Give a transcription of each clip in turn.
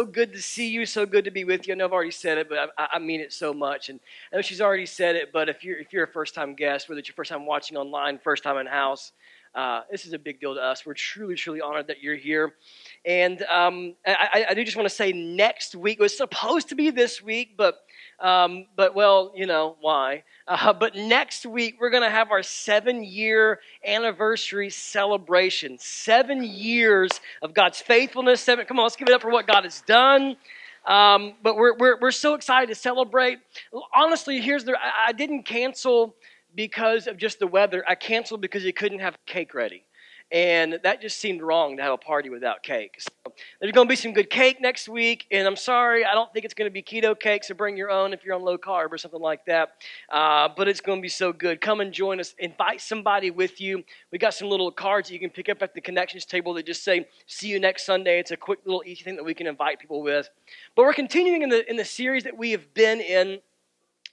so good to see you. So good to be with you. I know I've already said it, but I, I mean it so much. And I know she's already said it. But if you're if you're a first time guest, whether it's your first time watching online, first time in house, uh, this is a big deal to us. We're truly, truly honored that you're here. And um, I, I, do just want to say next week, it was supposed to be this week, but, um, but well, you know why. Uh, but next week, we're going to have our seven year anniversary celebration. Seven years of God's faithfulness. Seven, come on, let's give it up for what God has done. Um, but we're, we're, we're so excited to celebrate. Honestly, here's the I, I didn't cancel because of just the weather. I canceled because you couldn't have cake ready. And that just seemed wrong to have a party without cake. So there's going to be some good cake next week. And I'm sorry, I don't think it's going to be keto cake, so bring your own if you're on low carb or something like that. Uh, but it's going to be so good. Come and join us. Invite somebody with you. We got some little cards that you can pick up at the connections table that just say, see you next Sunday. It's a quick little easy thing that we can invite people with. But we're continuing in the, in the series that we have been in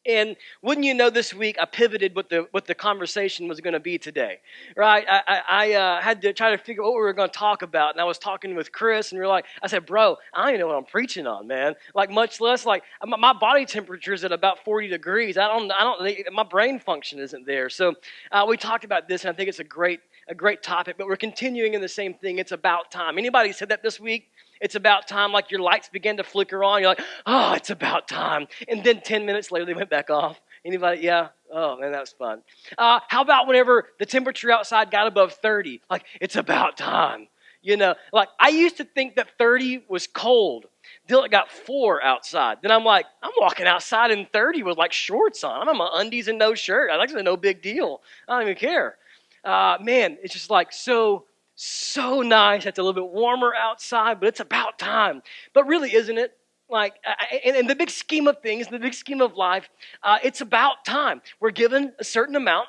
and wouldn't you know, this week I pivoted what the what the conversation was going to be today, right? I, I, I uh, had to try to figure out what we were going to talk about, and I was talking with Chris, and we are like, I said, "Bro, I don't even know what I'm preaching on, man. Like, much less like my body temperature is at about 40 degrees. I don't, I don't, my brain function isn't there. So uh, we talked about this, and I think it's a great a great topic. But we're continuing in the same thing. It's about time. Anybody said that this week? It's about time, like your lights begin to flicker on. You're like, oh, it's about time. And then 10 minutes later, they went back off. Anybody? Yeah? Oh, man, that was fun. Uh, how about whenever the temperature outside got above 30? Like, it's about time. You know, like I used to think that 30 was cold till it got four outside. Then I'm like, I'm walking outside in 30 with like shorts on. I'm in my undies and no shirt. I like to no big deal. I don't even care. Uh, man, it's just like so so nice. It's a little bit warmer outside, but it's about time. But really, isn't it? Like, in, the big scheme of things, in the big scheme of life, uh, it's about time. We're given a certain amount,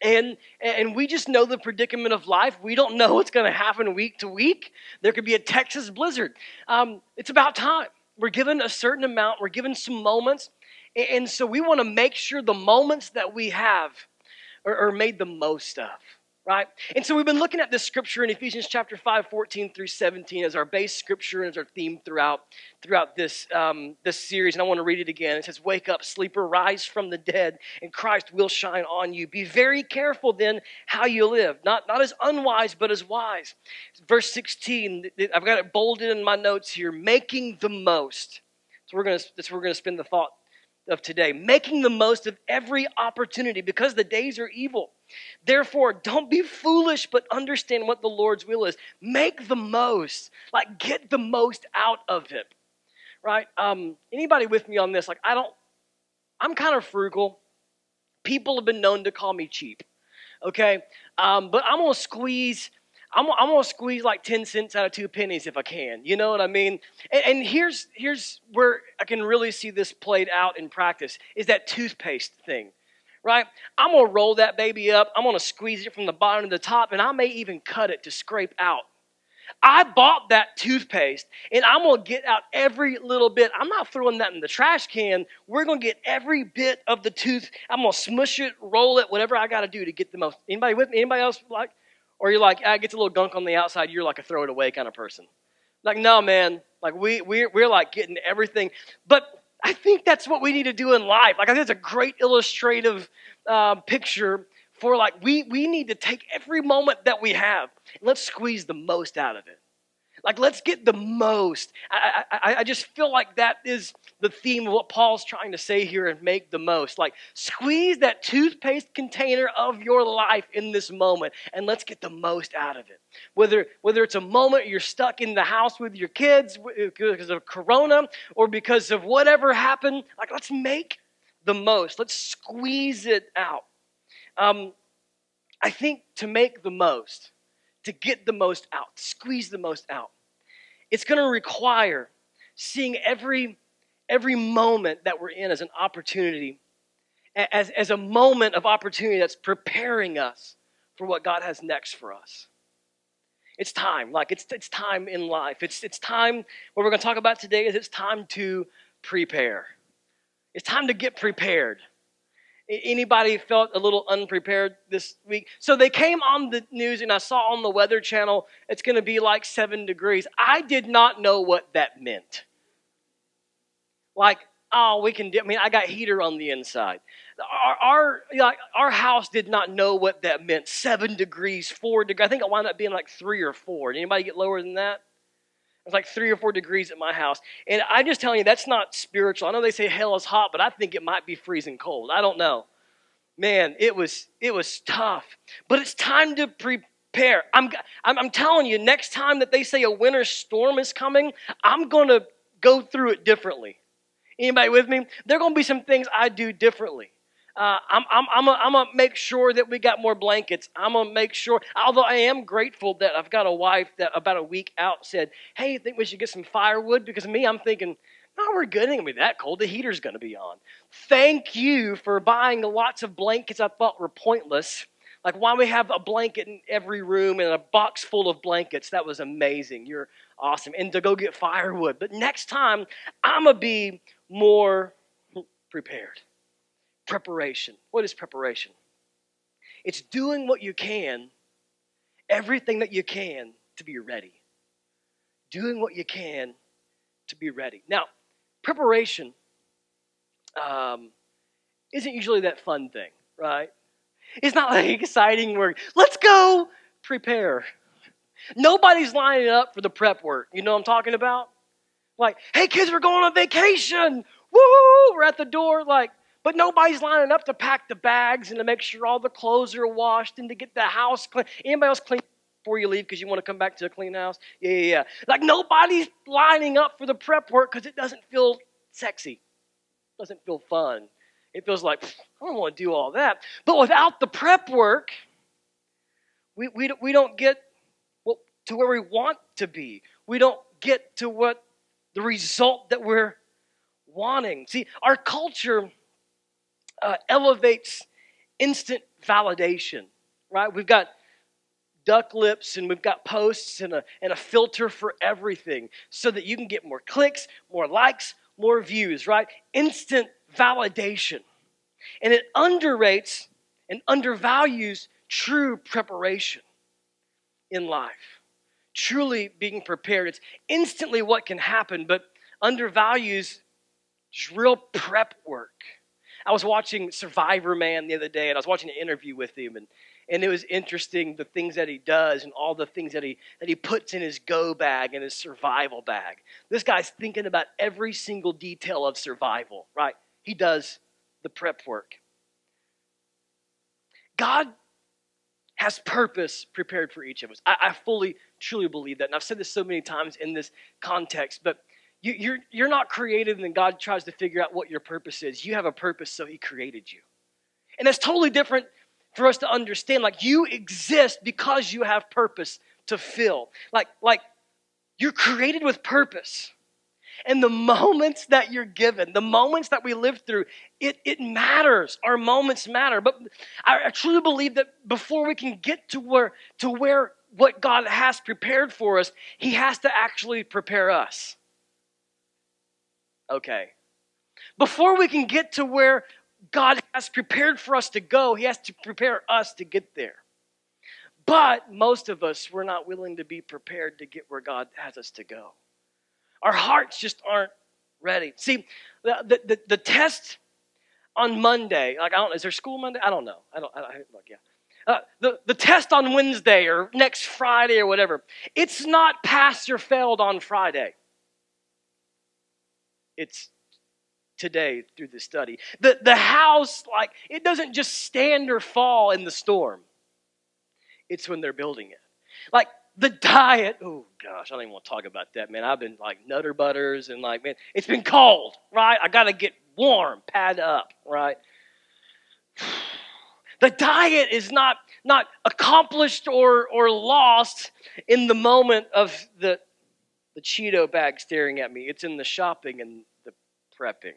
and, and we just know the predicament of life. We don't know what's going to happen week to week. There could be a Texas blizzard. Um, it's about time. We're given a certain amount, we're given some moments, and so we want to make sure the moments that we have are, are made the most of right? And so we've been looking at this scripture in Ephesians chapter 5, 14 through 17 as our base scripture and as our theme throughout, throughout this, um, this series. And I want to read it again. It says, Wake up, sleeper, rise from the dead, and Christ will shine on you. Be very careful then how you live, not, not as unwise, but as wise. Verse 16, I've got it bolded in my notes here, making the most. So we're gonna, that's where we're going to spend the thought of today, making the most of every opportunity because the days are evil. Therefore, don't be foolish, but understand what the Lord's will is. Make the most, like get the most out of it, right? Um, anybody with me on this? Like, I don't, I'm kind of frugal. People have been known to call me cheap, okay? Um, but I'm gonna squeeze I'm, I'm gonna squeeze like 10 cents out of two pennies if I can. You know what I mean? And, and, here's, here's where I can really see this played out in practice is that toothpaste thing, right? I'm gonna roll that baby up, I'm gonna squeeze it from the bottom to the top, and I may even cut it to scrape out. I bought that toothpaste and I'm gonna get out every little bit. I'm not throwing that in the trash can. We're gonna get every bit of the tooth. I'm gonna smush it, roll it, whatever I gotta do to get the most. Anybody with me? Anybody else like? Or you're like, ah, it gets a little gunk on the outside, you're like a throw it away kind of person. Like, no, man. Like, we, we're, we're like getting everything. But I think that's what we need to do in life. Like, I think it's a great illustrative uh, picture for like, we, we need to take every moment that we have let's squeeze the most out of it. Like, let's get the most. I, I, I just feel like that is the theme of what Paul's trying to say here and make the most. Like, squeeze that toothpaste container of your life in this moment and let's get the most out of it. Whether, whether it's a moment you're stuck in the house with your kids because of Corona or because of whatever happened, like, let's make the most. Let's squeeze it out. Um, I think to make the most, to get the most out, squeeze the most out, it's going to require seeing every every moment that we're in as an opportunity, as, as a moment of opportunity that's preparing us for what God has next for us. It's time, like it's, it's time in life. It's, it's time, what we're going to talk about today is it's time to prepare. It's time to get prepared. Anybody felt a little unprepared this week? So they came on the news, and I saw on the Weather Channel it's going to be like seven degrees. I did not know what that meant. Like, oh, we can. I mean, I got heater on the inside. Our our, like, our house did not know what that meant. Seven degrees, four degrees. I think it wound up being like three or four. Did anybody get lower than that? It's like three or four degrees at my house. And I'm just telling you, that's not spiritual. I know they say hell is hot, but I think it might be freezing cold. I don't know. Man, it was it was tough. But it's time to prepare. I'm, I'm, I'm telling you, next time that they say a winter storm is coming, I'm going to go through it differently. Anybody with me? There are going to be some things I do differently. Uh, I'm, I'm, I'm, I'm going to make sure that we got more blankets. I'm to make sure, although I am grateful that I've got a wife that about a week out said, Hey, think we should get some firewood? Because me, I'm thinking, No, we're good. It ain't going to be that cold. The heater's to be on. Thank you for buying lots of blankets I thought were pointless. Like, why we have a blanket in every room and a box full of blankets. That was amazing. You're awesome. And to go get firewood. But next time, I'm to be more prepared. Preparation. What is preparation? It's doing what you can, everything that you can to be ready. Doing what you can to be ready. Now, preparation um, isn't usually that fun thing, right? It's not like exciting work. Let's go prepare. Nobody's lining up for the prep work. You know what I'm talking about? Like, hey kids, we're going on vacation. Woo! We're at the door. Like, but nobody's lining up to pack the bags and to make sure all the clothes are washed and to get the house clean. Anybody else clean before you leave because you want to come back to a clean house? Yeah, yeah, yeah. Like nobody's lining up for the prep work because it doesn't feel sexy. It doesn't feel fun. It feels like, I don't want to do all that. But without the prep work, we, we, we don't get well, to where we want to be. We don't get to what the result that we're wanting. See, our culture uh, elevates instant validation, right? We've got duck lips and we've got posts and a, and a filter for everything so that you can get more clicks, more likes, more views, right? Instant validation. And it underrates and undervalues true preparation in life. Truly being prepared. It's instantly what can happen, but undervalues real prep work. I was watching Survivorman the other day, and I was watching an interview with him, and, and it was interesting the things that he does and all the things that he that he puts in his go bag and his survival bag. This guy's thinking about every single detail of survival, right? He does the prep work. God has purpose prepared for each of us. I, I fully, truly believe that. And I've said this so many times in this context, but you, you're, you're not created and then God tries to figure out what your purpose is. You have a purpose, so He created you. And that's totally different for us to understand. Like you exist because you have purpose to fill. Like, like you're created with purpose. And the moments that you're given, the moments that we live through, it, it matters. Our moments matter. But I, I truly believe that before we can get to where to where what God has prepared for us, He has to actually prepare us okay. Before we can get to where God has prepared for us to go, He has to prepare us to get there. But most of us, we're not willing to be prepared to get where God has us to go. Our hearts just aren't ready. See, the, the, the, test on Monday, like, I don't is there school Monday? I don't know. I don't, I, look, yeah. Uh, the, the test on Wednesday or next Friday or whatever, it's not passed or failed on Friday it's today through the study. The, the house, like, it doesn't just stand or fall in the storm, it's when they're building it. Like, the diet, oh gosh, I don't even want to talk about that, man. I've been like nutter butters and like, man, it's been cold, right? I got to get warm, pad up, right? The diet is not, not accomplished or, or lost in the moment of the, the Cheeto bag staring at me. It's in the shopping and the prepping.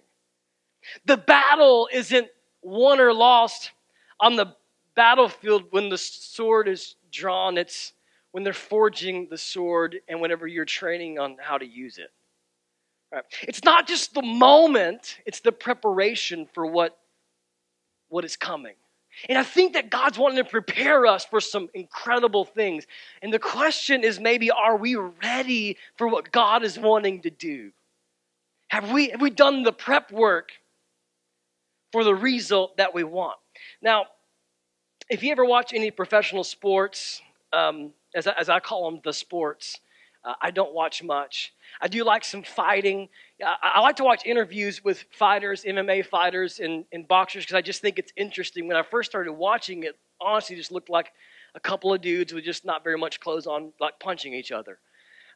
The battle isn't won or lost on the battlefield when the sword is drawn. It's when they're forging the sword and whenever you're training on how to use it. Right. It's not just the moment, it's the preparation for what what is coming. And I think that God's wanting to prepare us for some incredible things. And the question is maybe, are we ready for what God is wanting to do? Have we, have we done the prep work for the result that we want? Now, if you ever watch any professional sports, um, as, I, as I call them, the sports, uh, I don't watch much. I do like some fighting. I, like to watch interviews with fighters, MMA fighters, and, and boxers because I just think it's interesting. When I first started watching it, honestly, just looked like a couple of dudes with just not very much clothes on, like punching each other.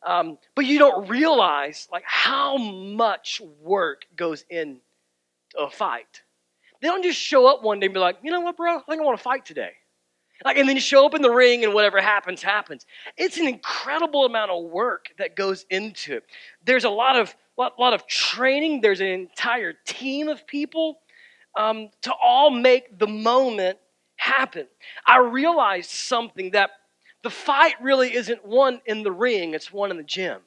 Um, but you don't realize like how much work goes into a fight. They don't just show up one day and be like, you know what, bro? I think I want to fight today. Like, and then you show up in the ring and whatever happens, happens. It's an incredible amount of work that goes into it. There's a lot of, lot, lot of training, there's an entire team of people um, to all make the moment happen. I realized something that the fight really isn't one in the ring, it's one in the gym.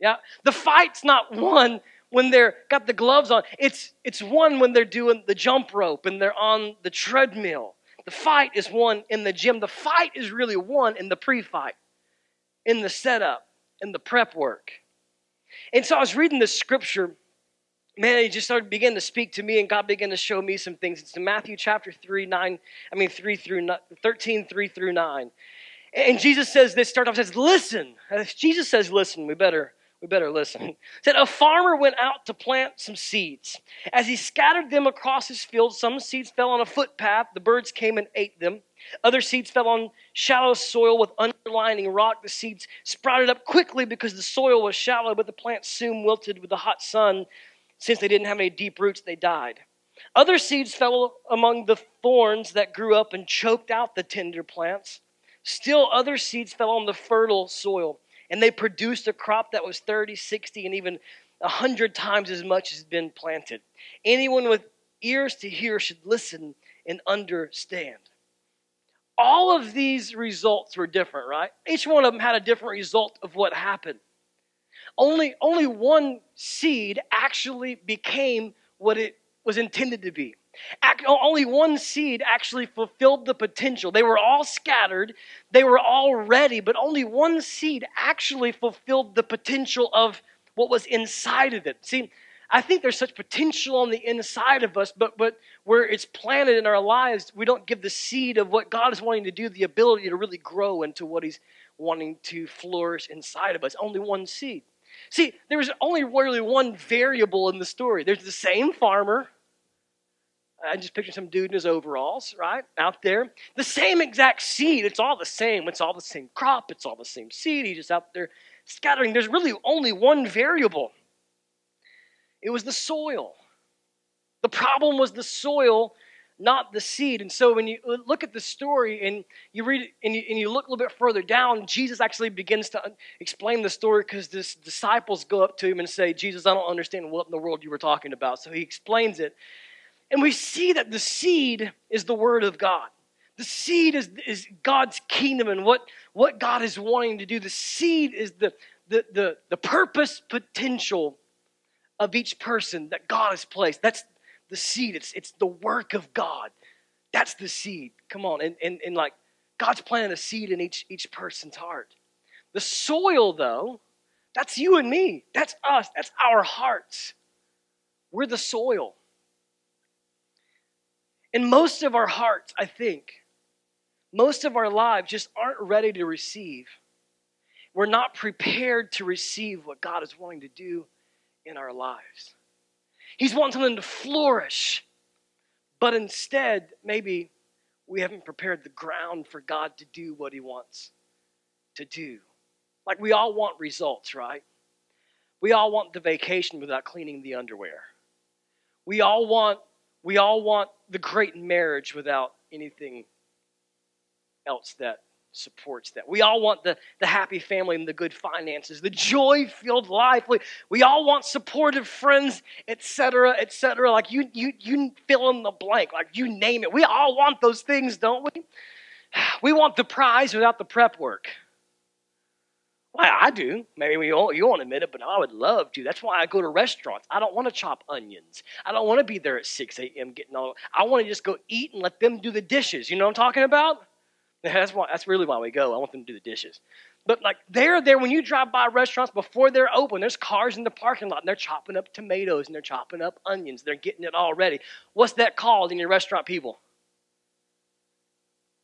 Yeah? The fight's not one when they're got the gloves on. It's it's one when they're doing the jump rope and they're on the treadmill. The fight is one in the gym. The fight is really one in the pre-fight, in the setup, in the prep work. And so I was reading this scripture, man, it just started begin to speak to me, and God began to show me some things. It's in Matthew chapter 3, 9, I mean 3 through 13, 3 through 9. And Jesus says this, start off says, listen. If Jesus says listen, we better we better listen. said a farmer went out to plant some seeds. As he scattered them across his field, some seeds fell on a footpath. The birds came and ate them. Other seeds fell on shallow soil with underlining rock. The seeds sprouted up quickly because the soil was shallow, but the plants soon wilted with the hot sun. Since they didn't have any deep roots, they died. Other seeds fell among the thorns that grew up and choked out the tender plants. Still, other seeds fell on the fertile soil and they produced a crop that was 30, 60, and even 100 times as much as been planted. Anyone with ears to hear should listen and understand. All of these results were different, right? Each one of them had a different result of what happened. Only, only one seed actually became what it was intended to be. Only one seed actually fulfilled the potential. They were all scattered, they were all ready, but only one seed actually fulfilled the potential of what was inside of it. See, I think there's such potential on the inside of us, but, but where it's planted in our lives, we don't give the seed of what God is wanting to do the ability to really grow into what He's wanting to flourish inside of us. Only one seed. See, there was only really one variable in the story. There's the same farmer I just picture some dude in his overalls, right, out there. The same exact seed. It's all the same. It's all the same crop. It's all the same seed. He's just out there scattering. There's really only one variable. It was the soil. The problem was the soil, not the seed. And so when you look at the story and you read it and you, and you look a little bit further down, Jesus actually begins to explain the story because the disciples go up to him and say, Jesus, I don't understand what in the world you were talking about. So he explains it. And we see that the seed is the Word of God. The seed is, is God's kingdom and what, what God is wanting to do. The seed is the, the, the, the purpose potential of each person that God has placed. That's the seed. It's, it's the work of God. That's the seed. Come on. And, and, and like God's planted a seed in each, each person's heart. The soil, though, that's you and me. That's us. That's our hearts. We're the soil. And most of our hearts, I think, most of our lives just aren't ready to receive. We're not prepared to receive what God is wanting to do in our lives. He's wanting something to flourish, but instead, maybe we haven't prepared the ground for God to do what He wants to do. Like we all want results, right? We all want the vacation without cleaning the underwear. We all want we all want the great marriage without anything else that supports that. We all want the, the happy family and the good finances, the joy filled life. We, we all want supportive friends, etc., etc. Like you, you, you fill in the blank, like you name it. We all want those things, don't we? We want the prize without the prep work. Well, I do. Maybe we won't, you won't admit it, but I would love to. That's why I go to restaurants. I don't want to chop onions. I don't want to be there at 6 a.m. getting all. I want to just go eat and let them do the dishes. You know what I'm talking about? That's why. That's really why we go. I want them to do the dishes. But like they're there when you drive by restaurants before they're open. There's cars in the parking lot and they're chopping up tomatoes and they're chopping up onions. They're getting it all ready. What's that called in your restaurant, people?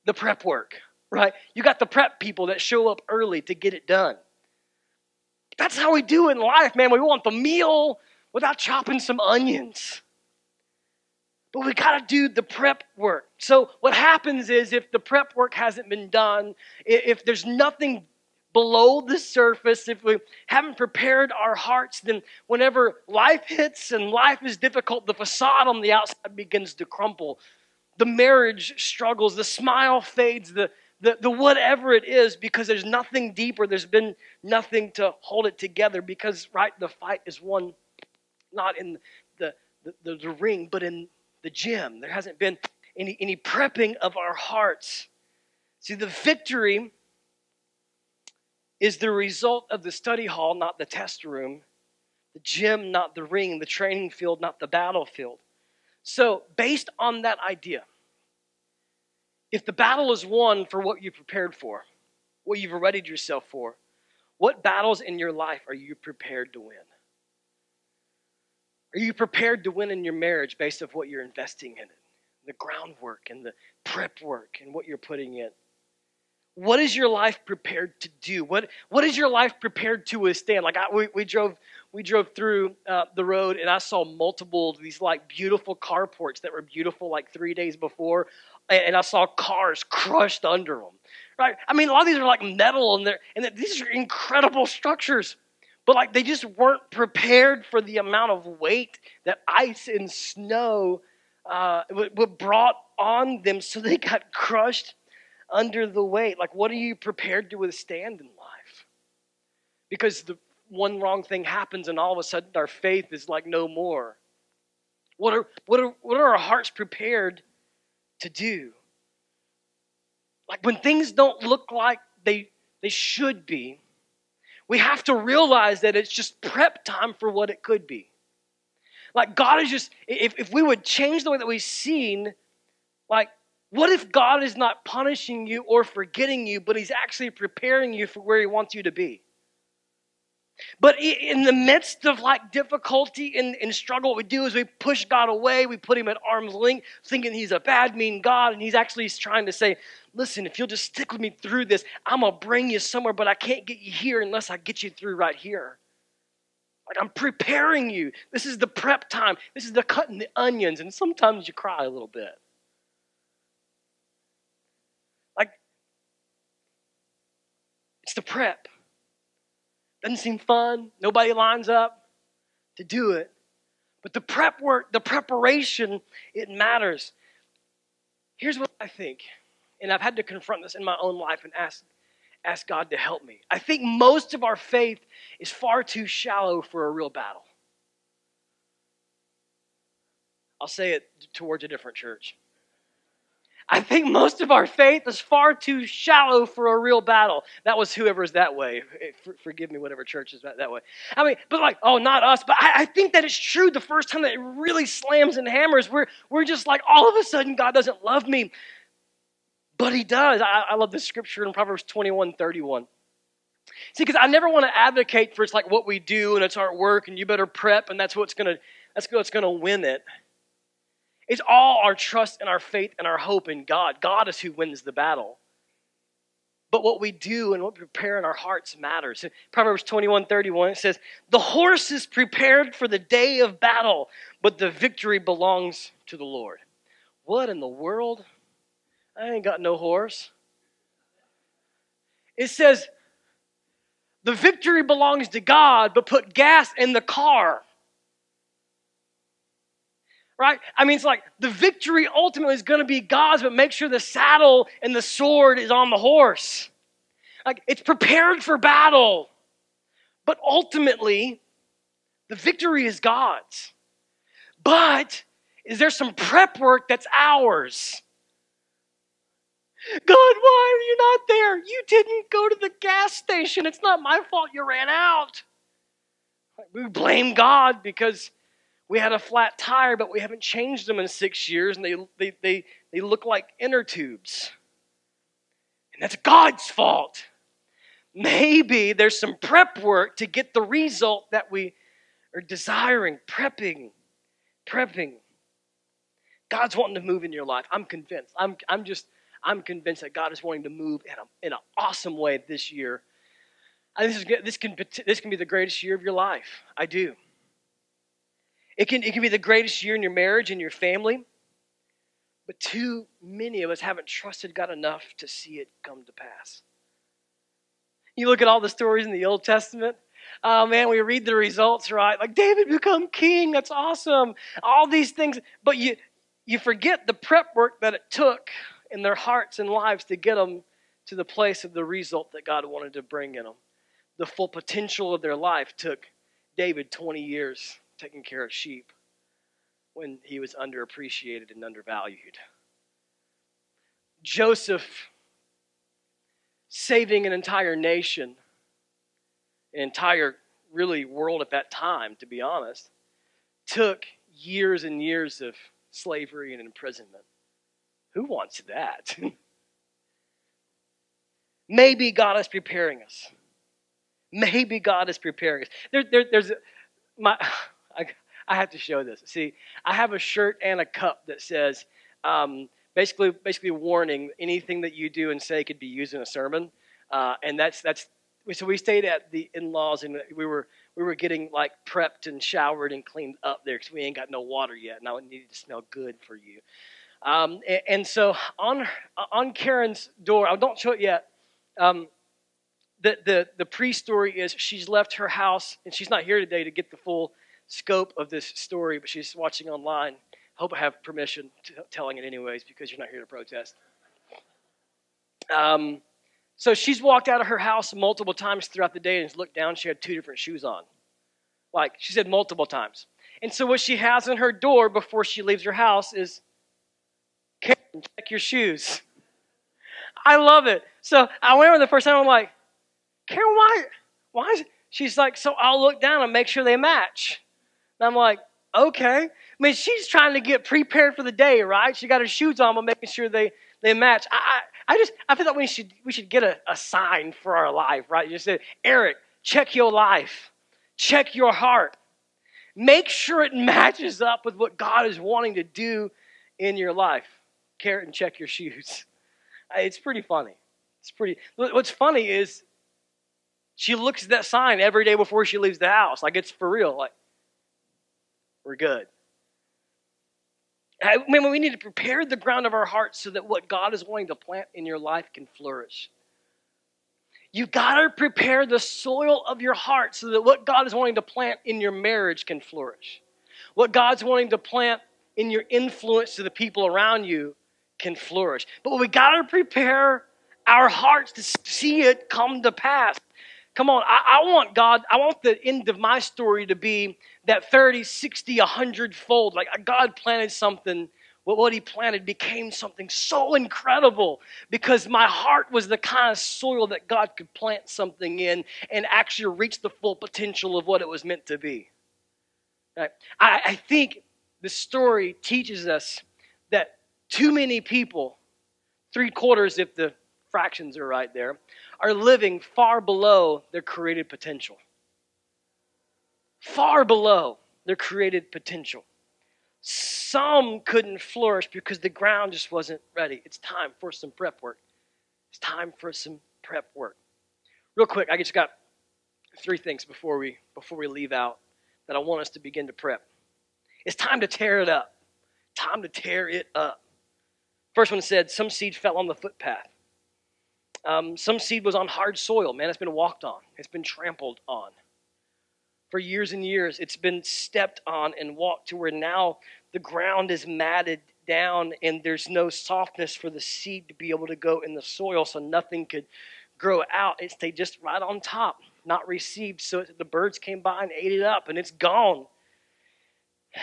The prep work, right? You got the prep people that show up early to get it done. That's how we do in life, man. We want the meal without chopping some onions. But we got to do the prep work. So, what happens is if the prep work hasn't been done, if there's nothing below the surface, if we haven't prepared our hearts, then whenever life hits and life is difficult, the facade on the outside begins to crumple. The marriage struggles, the smile fades, the, the, the whatever it is, because there's nothing deeper. There's been nothing to hold it together because, right, the fight is won not in the, the, the, the ring, but in the gym. There hasn't been any, any prepping of our hearts. See, the victory is the result of the study hall, not the test room, the gym, not the ring, the training field, not the battlefield. So, based on that idea, if the battle is won for what you prepared for, what you've readied yourself for, what battles in your life are you prepared to win? Are you prepared to win in your marriage based on what you're investing in it? The groundwork and the prep work and what you're putting in. What is your life prepared to do? What, what is your life prepared to withstand? Like I, we, we drove we drove through uh, the road and I saw multiple these like beautiful carports that were beautiful like three days before, and I saw cars crushed under them. Right? I mean, a lot of these are like metal, and they're and these are incredible structures, but like they just weren't prepared for the amount of weight that ice and snow uh, brought on them, so they got crushed under the weight. Like, what are you prepared to withstand in life? Because the one wrong thing happens, and all of a sudden our faith is like no more. What are, what are, what are our hearts prepared to do. Like when things don't look like they, they should be, we have to realize that it's just prep time for what it could be. Like God is just, if, if we would change the way that we've seen, like, what if God is not punishing you or forgetting you, but He's actually preparing you for where He wants you to be? But in the midst of like difficulty and, and struggle, what we do is we push God away. We put him at arm's length, thinking he's a bad, mean God. And he's actually trying to say, listen, if you'll just stick with me through this, I'm going to bring you somewhere, but I can't get you here unless I get you through right here. Like I'm preparing you. This is the prep time. This is the cutting the onions. And sometimes you cry a little bit. Like, it's the prep. Doesn't seem fun. Nobody lines up to do it. But the prep work, the preparation, it matters. Here's what I think, and I've had to confront this in my own life and ask, ask God to help me. I think most of our faith is far too shallow for a real battle. I'll say it towards a different church. I think most of our faith is far too shallow for a real battle. That was whoever's that way. Eh, for, forgive me, whatever church is that, way. I mean, but like, oh, not us. But I, I, think that it's true the first time that it really slams and hammers, we're, we're just like, all of a sudden, God doesn't love me. But He does. I, I love this scripture in Proverbs 21 31. See, because I never want to advocate for it's like what we do and it's our work and you better prep and that's what's gonna that's what's gonna win it. It's all our trust and our faith and our hope in God. God is who wins the battle. But what we do and what we prepare in our hearts matters. Proverbs 21 31, it says, The horse is prepared for the day of battle, but the victory belongs to the Lord. What in the world? I ain't got no horse. It says, The victory belongs to God, but put gas in the car right? I mean, it's like the victory ultimately is going to be God's, but make sure the saddle and the sword is on the horse. Like it's prepared for battle, but ultimately, the victory is God's. But is there some prep work that's ours? God, why are you not there? You didn't go to the gas station. It's not my fault you ran out. We blame God because we had a flat tire, but we haven't changed them in six years, and they, they, they, they look like inner tubes. And that's God's fault. Maybe there's some prep work to get the result that we are desiring, prepping, prepping. God's wanting to move in your life. I'm convinced. I'm, I'm just, I'm convinced that God is wanting to move in, a, in an awesome way this year. And this, is, this, can, this can be the greatest year of your life. I do. It can, it can be the greatest year in your marriage and your family. But too many of us haven't trusted God enough to see it come to pass. You look at all the stories in the Old Testament. Oh man, we read the results, right? Like David become king, that's awesome. All these things, but you you forget the prep work that it took in their hearts and lives to get them to the place of the result that God wanted to bring in them. The full potential of their life took David 20 years taking care of sheep when he was underappreciated and undervalued. Joseph saving an entire nation, an entire really world at that time, to be honest, took years and years of slavery and imprisonment. Who wants that? Maybe God is preparing us. Maybe God is preparing us. There, there, there's my, I, I have to show this. See, I have a shirt and a cup that says, um, basically, basically warning anything that you do and say could be used in a sermon. Uh, and that's that's so we stayed at the in-laws and we were we were getting like prepped and showered and cleaned up there because we ain't got no water yet. Now it needed to smell good for you. Um, and, and, so on on Karen's door, I don't show it yet. Um, the, the the pre-story is she's left her house and she's not here today to get the full scope of this story, but she's watching online. Hope I have permission to telling it anyways because you're not here to protest. Um, so she's walked out of her house multiple times throughout the day and looked down. She had two different shoes on. Like she said multiple times. And so what she has on her door before she leaves her house is Karen, check your shoes. I love it. So I went over the first time. I'm like, Karen, why? Why is? She's like, so I'll look down and make sure they match. And I'm like, okay. I mean, she's trying to get prepared for the day, right? She got her shoes on, but making sure they, they match. I, I, I just, I feel like we should, we should get a, a sign for our life, right? You said, Eric, check your life. Check your heart. Make sure it matches up with what God is wanting to do in your life. Karen, check your shoes. It's pretty funny. It's pretty. What's funny is she looks at that sign every day before she leaves the house. Like it's for real. Like we're good. I mean, we need to prepare the ground of our hearts so that what God is wanting to plant in your life can flourish. You got to prepare the soil of your heart so that what God is wanting to plant in your marriage can flourish. What God's wanting to plant in your influence to the people around you can flourish. But we got to prepare our hearts to see it come to pass. Come on, I, I, want God, I want the end of my story to be that 30, 60, 100 fold. Like God planted something, what He planted became something so incredible because my heart was the kind of soil that God could plant something in and actually reach the full potential of what it was meant to be. I, I think the story teaches us that too many people, three quarters if the fractions are right there, are living far below their created potential. Far below their created potential. Some couldn't flourish because the ground just wasn't ready. It's time for some prep work. It's time for some prep work. Real quick, I just got three things before we before we leave out that I want us to begin to prep. It's time to tear it up. Time to tear it up. First one said, Some seed fell on the footpath. Um, some seed was on hard soil. Man, it's been walked on, it's been trampled on. For years and years, it's been stepped on and walked to where now the ground is matted down and there's no softness for the seed to be able to go in the soil so nothing could grow out. It stayed just right on top, not received. So the birds came by and ate it up and it's gone.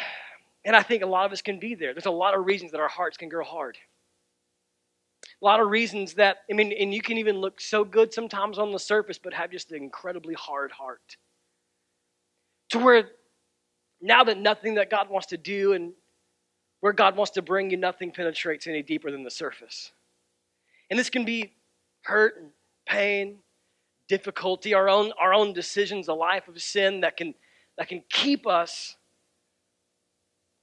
And I think a lot of us can be there. There's a lot of reasons that our hearts can grow hard. A lot of reasons that, I mean, and you can even look so good sometimes on the surface, but have just an incredibly hard heart. To where now that nothing that God wants to do and where God wants to bring you, nothing penetrates any deeper than the surface. And this can be hurt and pain, difficulty, our own, our own decisions, a life of sin that can, that can keep us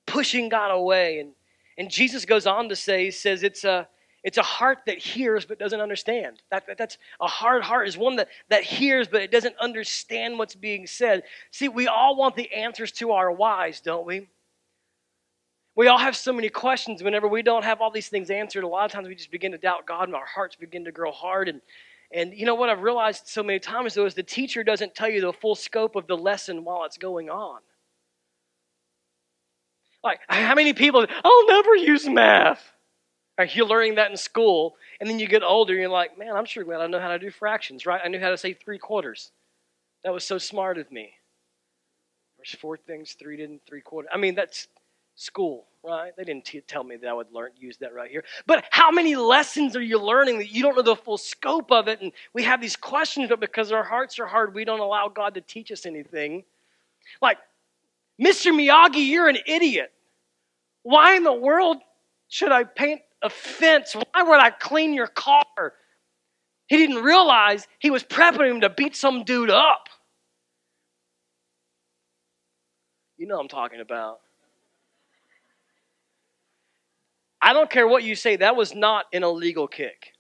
pushing God away. And, and Jesus goes on to say, he says, it's a, it's a heart that hears but doesn't understand. That, that, that's a hard heart is one that, that hears but it doesn't understand what's being said. See, we all want the answers to our whys, don't we? We all have so many questions. Whenever we don't have all these things answered, a lot of times we just begin to doubt God and our hearts begin to grow hard. And, and you know what I've realized so many times, though, is the teacher doesn't tell you the full scope of the lesson while it's going on. Like, how many people, I'll never use math. Like you're learning that in school, and then you get older, and you're like, man, I'm sure glad I know how to do fractions, right? I knew how to say three quarters. That was so smart of me. There's four things, three didn't, three quarters. I mean, that's school, right? They didn't t- tell me that I would learn use that right here. But how many lessons are you learning that you don't know the full scope of it? And we have these questions, but because our hearts are hard, we don't allow God to teach us anything. Like, Mr. Miyagi, you're an idiot. Why in the world should I paint a fence. Why would I clean your car? He didn't realize he was prepping him to beat some dude up. You know I'm talking about. I don't care what you say, that was not an illegal kick.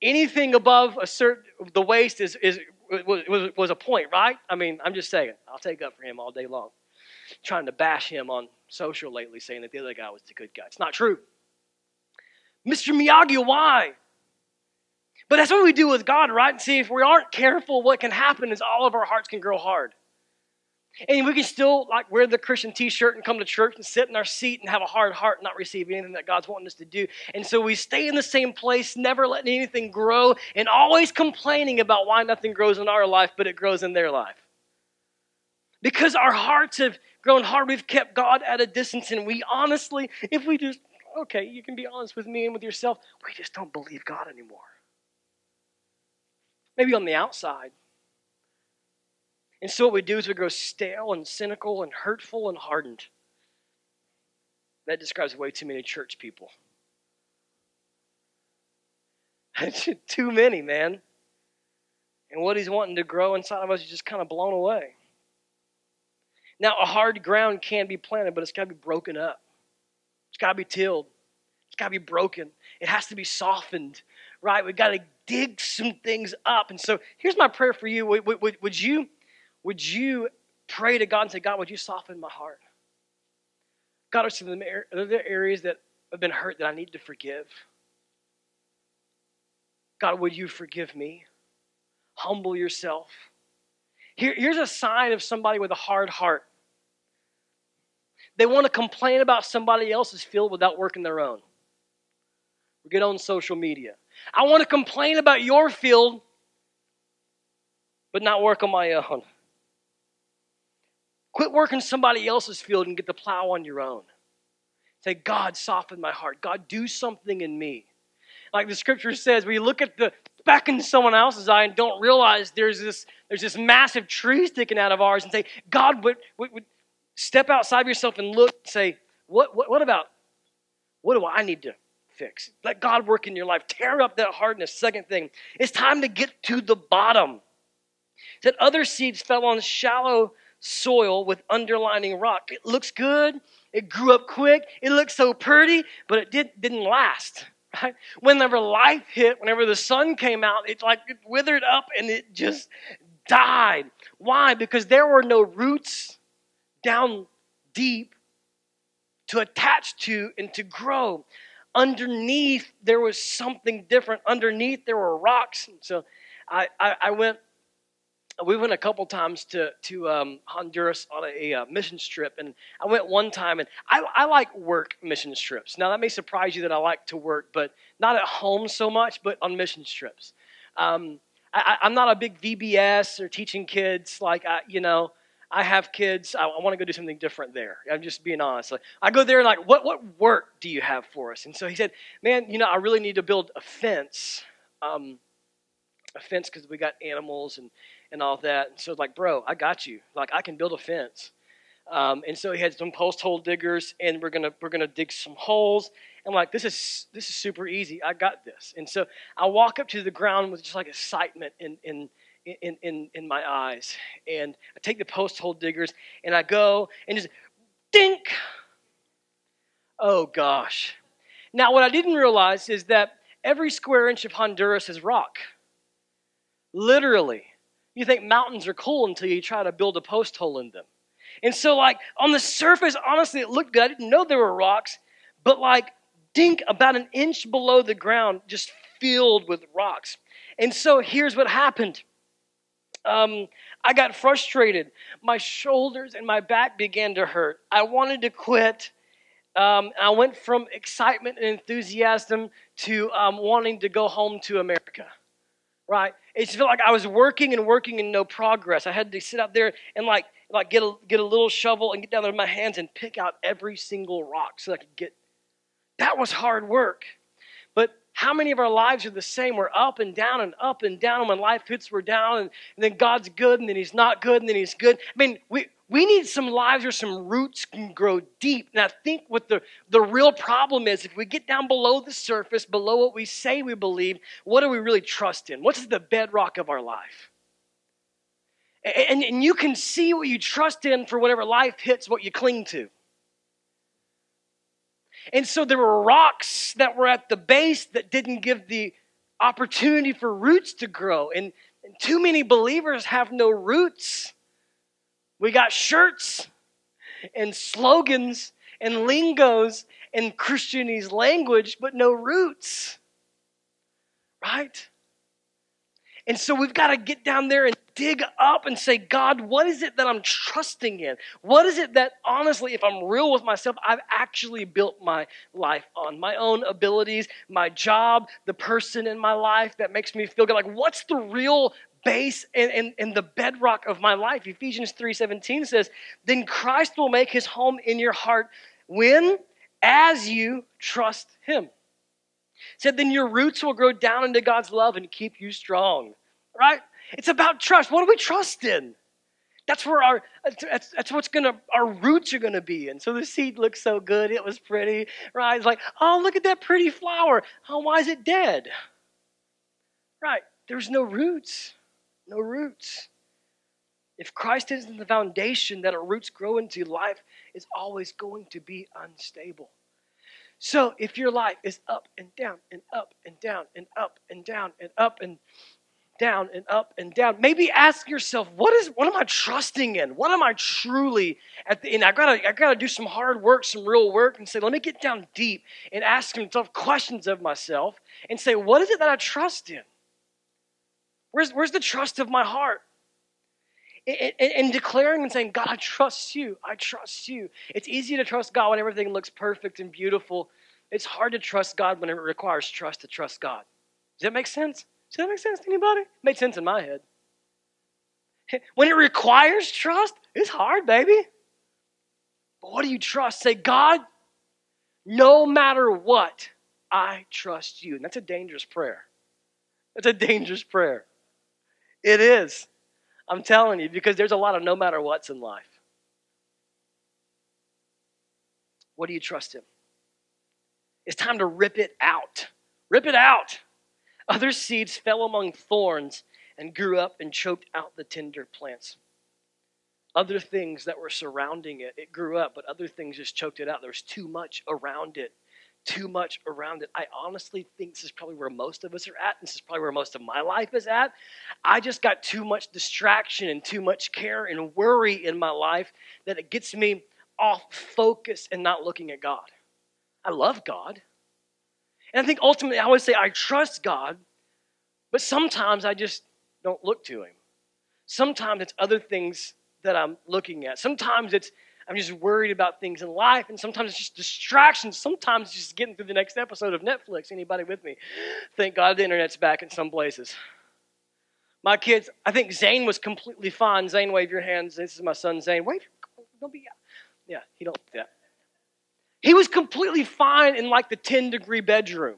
Anything above a certain the waist is, is was, was a point, right? I mean, I'm just saying, I'll take up for him all day long. Trying to bash him on social lately saying that the other guy was the good guy. It's not true. Mr. Miyagi, why? But that's what we do with God, right? And see, if we aren't careful, what can happen is all of our hearts can grow hard. And we can still like wear the Christian t-shirt and come to church and sit in our seat and have a hard heart and not receive anything that God's wanting us to do. And so we stay in the same place, never letting anything grow, and always complaining about why nothing grows in our life, but it grows in their life. Because our hearts have grown hard. We've kept God at a distance. And we honestly, if we just, okay, you can be honest with me and with yourself, we just don't believe God anymore. Maybe on the outside. And so what we do is we grow stale and cynical and hurtful and hardened. That describes way too many church people. too many, man. And what he's wanting to grow inside of us is just kind of blown away. Now, a hard ground can be planted, but it's got to be broken up. It's got to be tilled. It's got to be broken. It has to be softened, right? We've got to dig some things up. And so here's my prayer for you. Would, would, would, you. would you pray to God and say, God, would you soften my heart? God, are some of the areas that have been hurt that I need to forgive? God, would you forgive me? Humble yourself. Here, here's a sign of somebody with a hard heart. They want to complain about somebody else's field without working their own. We get on social media. I want to complain about your field, but not work on my own. Quit working somebody else's field and get the plow on your own. Say, God, soften my heart. God, do something in me. Like the scripture says, we look at the back in someone else's eye and don't realize there's this, there's this massive tree sticking out of ours and say, God, would, would Step outside of yourself and look say, what, what, what about, what do I need to fix? Let God work in your life. Tear up that hardness. Second thing, it's time to get to the bottom. That other seeds fell on shallow soil with underlining rock. It looks good. It grew up quick. It looked so pretty, but it did, didn't last. Right? Whenever life hit, whenever the sun came out, it like it withered up and it just died. Why? Because there were no roots down deep to attach to and to grow. Underneath, there was something different. Underneath, there were rocks. And so I, I, I, went, we went a couple times to, to um, Honduras on a, a, mission trip. And I went one time, and I, I like work mission trips. Now, that may surprise you that I like to work, but not at home so much, but on mission trips. Um, I, am not a big VBS or teaching kids like, I, you know, I have kids. I, I want to go do something different there. I'm just being honest. Like, I go there and like, what what work do you have for us? And so he said, man, you know, I really need to build a fence, um, a fence because we got animals and and all that. And so like, bro, I got you. Like, I can build a fence. Um, and so he had some post hole diggers, and we're gonna we're gonna dig some holes. I'm like, this is this is super easy. I got this. And so I walk up to the ground with just like excitement and in in, in, in my eyes. And I take the post hole diggers and I go and just dink. Oh gosh. Now, what I didn't realize is that every square inch of Honduras is rock. Literally. You think mountains are cool until you try to build a post hole in them. And so, like, on the surface, honestly, it looked good. I didn't know there were rocks, but like, dink about an inch below the ground, just filled with rocks. And so, here's what happened um, I got frustrated. My shoulders and my back began to hurt. I wanted to quit. Um, I went from excitement and enthusiasm to um, wanting to go home to America. Right? It felt like I was working and working and no progress. I had to sit out there and like like get a get a little shovel and get down there with my hands and pick out every single rock so I could get. That was hard work. How many of our lives are the same? We're up and down and up and down. And when life hits, we're down. And, and then God's good, and then He's not good, and then He's good. I mean, we, we need some lives where some roots can grow deep. And I think what the, the real problem is, if we get down below the surface, below what we say we believe, what do we really trust in? What's the bedrock of our life? And, and you can see what you trust in for whatever life hits, what you cling to. And so there were rocks that were at the base that didn't give the opportunity for roots to grow. And, and too many believers have no roots. We got shirts and slogans and lingos and Christianese language, but no roots. Right? And so we've got to get down there and dig up and say, God, what is it that I'm trusting in? What is it that, honestly, if I'm real with myself, I've actually built my life on? My own abilities, my job, the person in my life that makes me feel good. Like, what's the real base and, and, and the bedrock of my life? Ephesians 3.17 says, Then Christ will make his home in your heart when? As you trust him said, then your roots will grow down into God's love and keep you strong. Right? It's about trust. What do we trust in? That's where our that's, that's what's gonna our roots are gonna be. And so the seed looked so good, it was pretty, right? It's like, oh, look at that pretty flower. Oh, why is it dead? Right. There's no roots. No roots. If Christ isn't the foundation that our roots grow into, life is always going to be unstable. So if your life is up and down and up and down and up and down and up and down and up and down, maybe ask yourself, what is what am I trusting in? What am I truly at the end? I gotta I gotta do some hard work, some real work, and say, let me get down deep and ask tough questions of myself and say, what is it that I trust in? Where's where's the trust of my heart? And, declaring and saying, God, I trust you. I trust you. It's easy to trust God when everything looks perfect and beautiful. It's hard to trust God when it requires trust to trust God. Does that make sense? Does that make sense to anybody? It made sense in my head. When it requires trust, it's hard, baby. But what do you trust? Say, God, no matter what, I trust you. And that's a dangerous prayer. That's a dangerous prayer. It is. I'm telling you, because there's a lot of no matter what's in life. What do you trust in? It's time to rip it out. Rip it out. Other seeds fell among thorns and grew up and choked out the tender plants. Other things that were surrounding it, it grew up, but other things just choked it out. There was too much around it too much around it. I honestly think this is probably where most of us are at. This is probably where most of my life is at. I just got too much distraction and too much care and worry in my life that it gets me off focus and not looking at God. I love God. And I think ultimately I would say I trust God, but sometimes I just don't look to Him. Sometimes it's other things that I'm looking at. Sometimes it's I'm just worried about things in life, and sometimes it's just distractions. Sometimes it's just getting through the next episode of Netflix. Anybody with me? Thank God the internet's back in some places. My kids, I think Zane was completely fine. Zane, wave your hands. This is my son, Zane. Wave. Don't be. Yeah, he don't. Yeah. He was completely fine in like the 10 degree bedroom,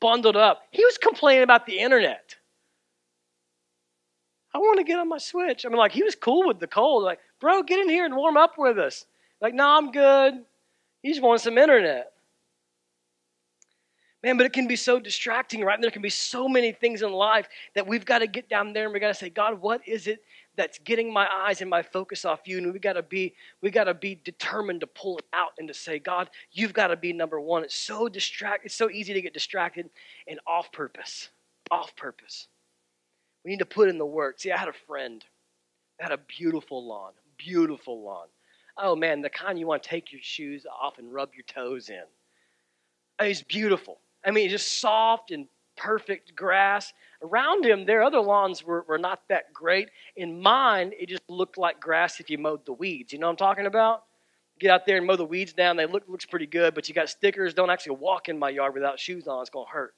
bundled up. He was complaining about the internet. I want to get on my Switch. I mean, like, he was cool with the cold. Like, bro, get in here and warm up with us. Like, no, I'm good. He just wants some internet. Man, but it can be so distracting, right? And there can be so many things in life that we've got to get down there and we got to say, God, what is it that's getting my eyes and my focus off you? And we got to be, we got to be determined to pull it out and to say, God, you've got to be number one. It's so distract, it's so easy to get distracted and off purpose, off purpose. We need to put in the work. See, I had a friend that had a beautiful lawn, beautiful lawn. Oh man, the kind you want to take your shoes off and rub your toes in. It's beautiful. I mean, just soft and perfect grass. Around him, their other lawns were, were not that great. In mine, it just looked like grass if you mowed the weeds. You know what I'm talking about? Get out there and mow the weeds down. They look looks pretty good, but you got stickers. Don't actually walk in my yard without shoes on. It's gonna hurt.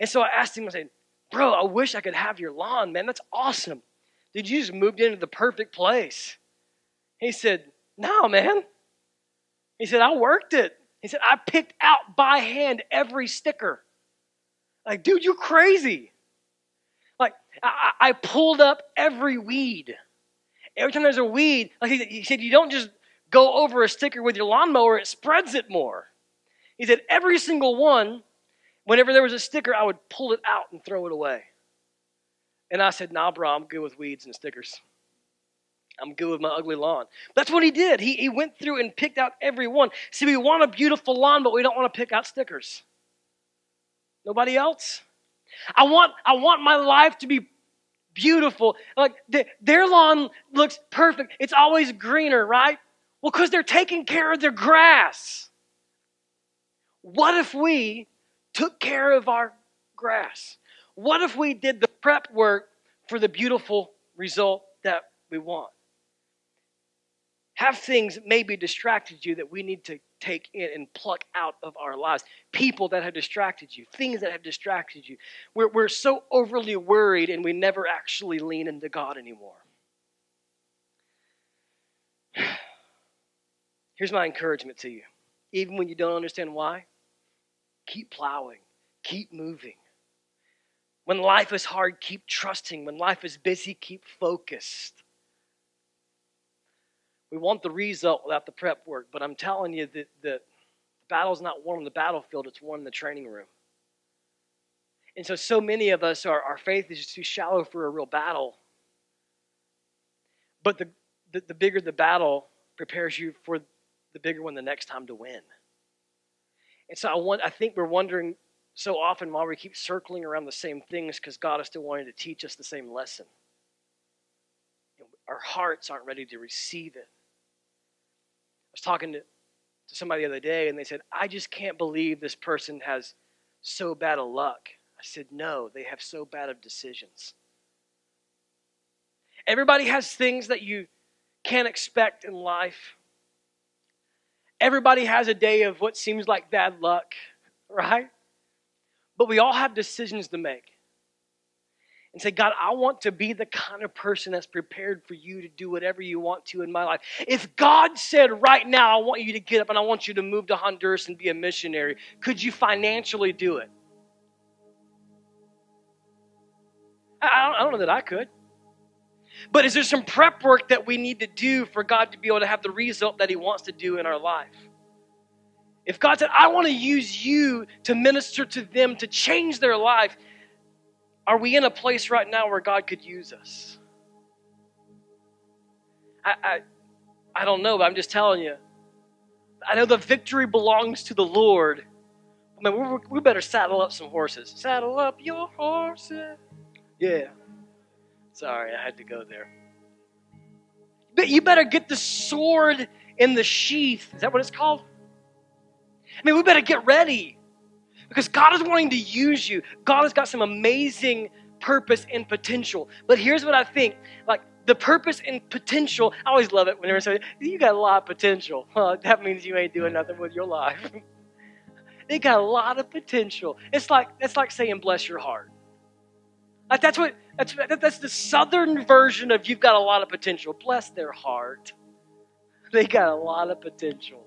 And so I asked him. I said, "Bro, I wish I could have your lawn, man. That's awesome. Did you just moved into the perfect place?" He said, "No, man." He said, "I worked it." He said, I picked out by hand every sticker. Like, dude, you're crazy. Like, I, I pulled up every weed. Every time there's a weed, like he he said, you don't just go over a sticker with your lawnmower, it spreads it more. He said, every single one, whenever there was a sticker, I would pull it out and throw it away. And I said, nah, bro, I'm good with weeds and stickers. I'm good with my ugly lawn. That's what he did. He, he went through and picked out every one. See, we want a beautiful lawn, but we don't want to pick out stickers. Nobody else? I want, I want my life to be beautiful. Like the, their lawn looks perfect. It's always greener, right? Well, because they're taking care of their grass. What if we took care of our grass? What if we did the prep work for the beautiful result that we want? have things maybe distracted you that we need to take in and pluck out of our lives. People that have distracted you, things that have distracted you. We're, we're so overly worried and we never actually lean into God anymore. Here's my encouragement to you. Even when you don't understand why, keep plowing, keep moving. When life is hard, keep trusting. When life is busy, keep focused. We want the result without the prep work, but I'm telling you that the battle's not won on the battlefield, it's won in the training room. And so, so many of us, our, our faith is too shallow for a real battle. But the, the, the bigger the battle prepares you for the bigger one the next time to win. And so I want I think we're wondering so often why we keep circling around the same things because God is still wanting to teach us the same lesson. Our hearts aren't ready to receive it I was talking to, to somebody the other day, and they said, I just can't believe this person has so bad of luck. I said, No, they have so bad of decisions. Everybody has things that you can't expect in life. Everybody has a day of what seems like bad luck, right? But we all have decisions to make and say, God, I want to be the kind of person that's prepared for you to do whatever you want to in my life. If God said right now, I want you to get up and I want you to move to Honduras and be a missionary, could you financially do it? I don't, know that I could. But is there some prep work that we need to do for God to be able to have the result that He wants to do in our life? If God said, I want to use you to minister to them, to change their life, are we in a place right now where God could use us? I, I, I don't know, but I'm just telling you. I know the victory belongs to the Lord. I mean, we, we better saddle up some horses. Saddle up your horses. Yeah. Sorry, I had to go there. But you better get the sword in the sheath. Is that what it's called? I mean, we better get ready. Because God is wanting to use you. God has got some amazing purpose and potential. But here's what I think like the purpose and potential, I always love it whenever say, You got a lot of potential. Well, that means you ain't doing nothing with your life. they got a lot of potential. It's like, it's like saying, Bless your heart. Like that's what that's that's the southern version of you've got a lot of potential. Bless their heart. They got a lot of potential.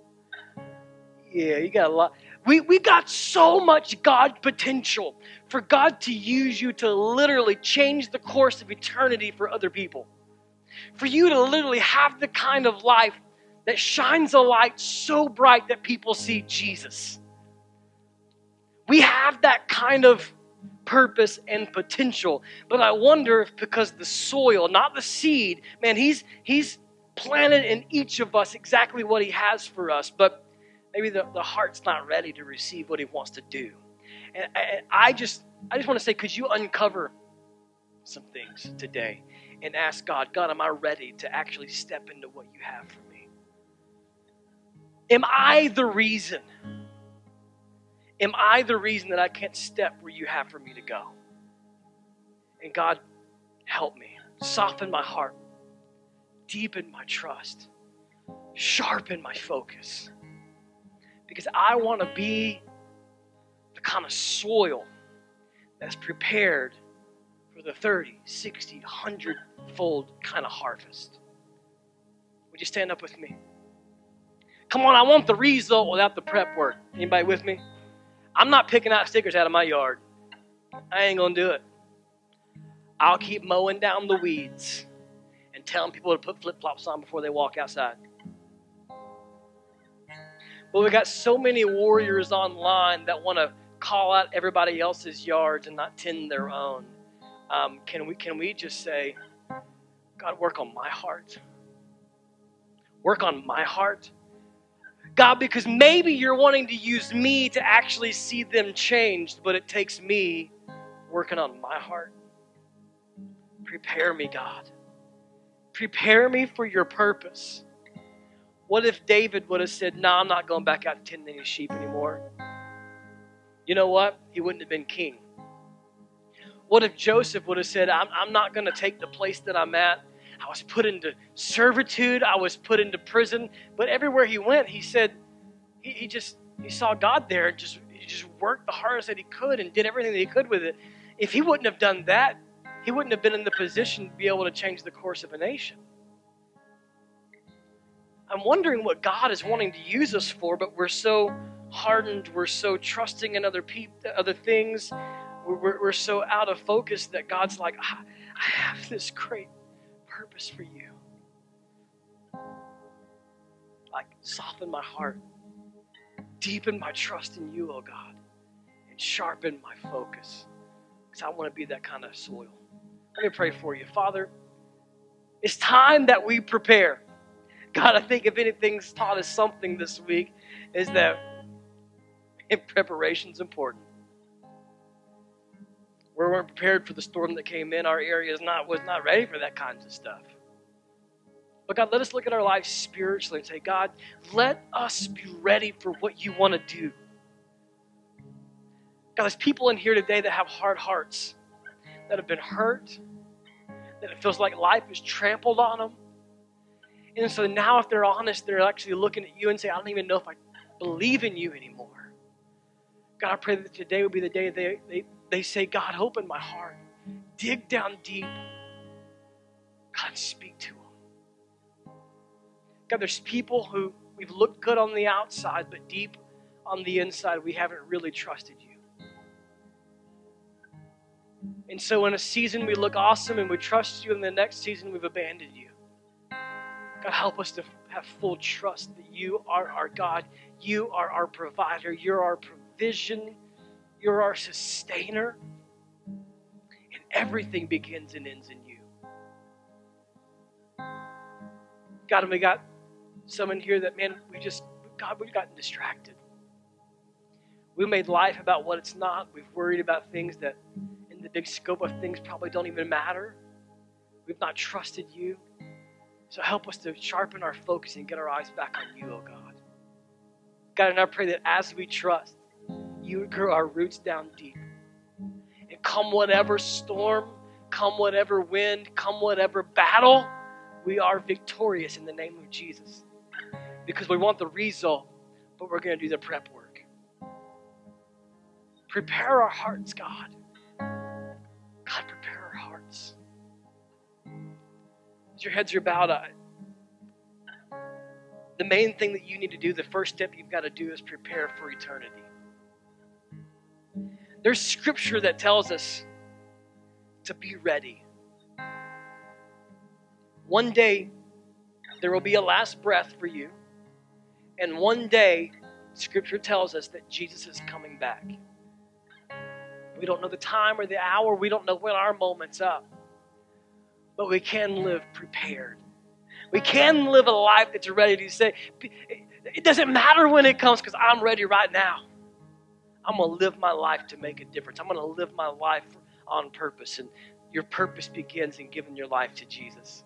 Yeah, you got a lot. We, we got so much God potential for God to use you to literally change the course of eternity for other people. For you to literally have the kind of life that shines a light so bright that people see Jesus. We have that kind of purpose and potential. But I wonder if because the soil, not the seed, man, he's he's planted in each of us exactly what he has for us, but maybe the, the heart's not ready to receive what he wants to do. And, and I just I just want to say, could you uncover some things today and ask God, God, am I ready to actually step into what you have for me? Am I the reason? Am I the reason that I can't step where you have for me to go? And God, help me. Soften my heart. Deepen my trust. Sharpen my focus. Because I want to be the kind of soil that's prepared for the 30, 60, 100 fold kind of harvest. Would you stand up with me? Come on, I want the result without the prep work. Anybody with me? I'm not picking out stickers out of my yard. I ain't going to do it. I'll keep mowing down the weeds and telling people to put flip flops on before they walk outside. But we got so many warriors online that want to call out everybody else's yards and not tend their own. Um, can we can we just say, God, work on my heart? Work on my heart. God, because maybe you're wanting to use me to actually see them changed, but it takes me working on my heart. Prepare me, God. Prepare me for your purpose. What if David would have said, No, nah, I'm not going back out to tend any sheep anymore? You know what? He wouldn't have been king. What if Joseph would have said, I'm, I'm not going to take the place that I'm at I was put into servitude. I was put into prison. But everywhere he went, he said, he, he just he saw God there and just he just worked the hardest that he could and did everything that he could with it. If he wouldn't have done that, he wouldn't have been in the position to be able to change the course of a nation. I'm wondering what God is wanting to use us for, but we're so hardened, we're so trusting in other people, other things, we're, we're so out of focus that God's like, ah, I have this great purpose for you. Like, soften my heart, deepen my trust in you, oh God, and sharpen my focus. Because I want to be that kind of soil. Let me pray for you. Father, it's time that we prepare. God, I think if anything's taught us something this week, is that preparation is important we weren't prepared for the storm that came in. Our area is not, was not ready for that kinds of stuff. But God, let us look at our lives spiritually and say, God, let us be ready for what you want to do. God, there's people in here today that have hard hearts, that have been hurt, that it feels like life is trampled on them. And so now, if they're honest, they're actually looking at you and say, I don't even know if I believe in you anymore. God, I pray that today would be the day they, they, they say, God, open my heart. Dig down deep. God, speak to them. God, there's people who we've looked good on the outside, but deep on the inside, we haven't really trusted you. And so, in a season, we look awesome and we trust you, and the next season, we've abandoned you. God, help us to have full trust that you are our God. You are our provider. You're our provision. You're our sustainer. And everything begins and ends in you. God, and we got someone here that, man, we just, God, we've gotten distracted. We made life about what it's not. We've worried about things that, in the big scope of things, probably don't even matter. We've not trusted you. So help us to sharpen our focus and get our eyes back on you, oh God. God, and I pray that as we trust, you grow our roots down deep. And come whatever storm, come whatever wind, come whatever battle, we are victorious in the name of Jesus. Because we want the result, but we're going to do the prep work. Prepare our hearts, God. God, prepare our hearts. As your heads are bowed, I, the main thing that you need to do, the first step you've got to do is prepare for eternity. There's scripture that tells us to be ready. One day, there will be a last breath for you. And one day, scripture tells us that Jesus is coming back. We don't know the time or the hour, we don't know when our moment's up. But we can live prepared. We can live a life that's ready to say, it doesn't matter when it comes because I'm ready right now. I'm going to live my life to make a difference. I'm going to live my life on purpose. And your purpose begins in giving your life to Jesus.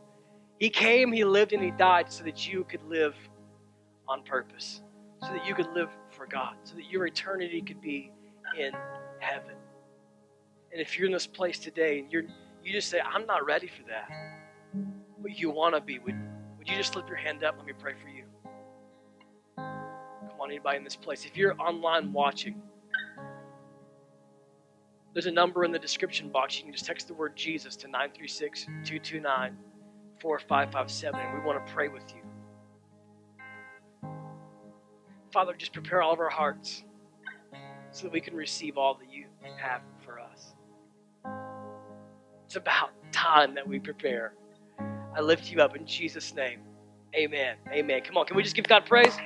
He came, He lived, and He died so that you could live on purpose, so that you could live for God, so that your eternity could be in heaven. And if you're in this place today and you're you just say, I'm not ready for that, but you want to be, would, would you just slip your hand up? Let me pray for you. Come on, anybody in this place. If you're online watching, there's a number in the description box. You can just text the word Jesus to 936 229 4557, and we want to pray with you. Father, just prepare all of our hearts so that we can receive all that you have for us. It's about time that we prepare. I lift you up in Jesus' name. Amen. Amen. Come on, can we just give God praise?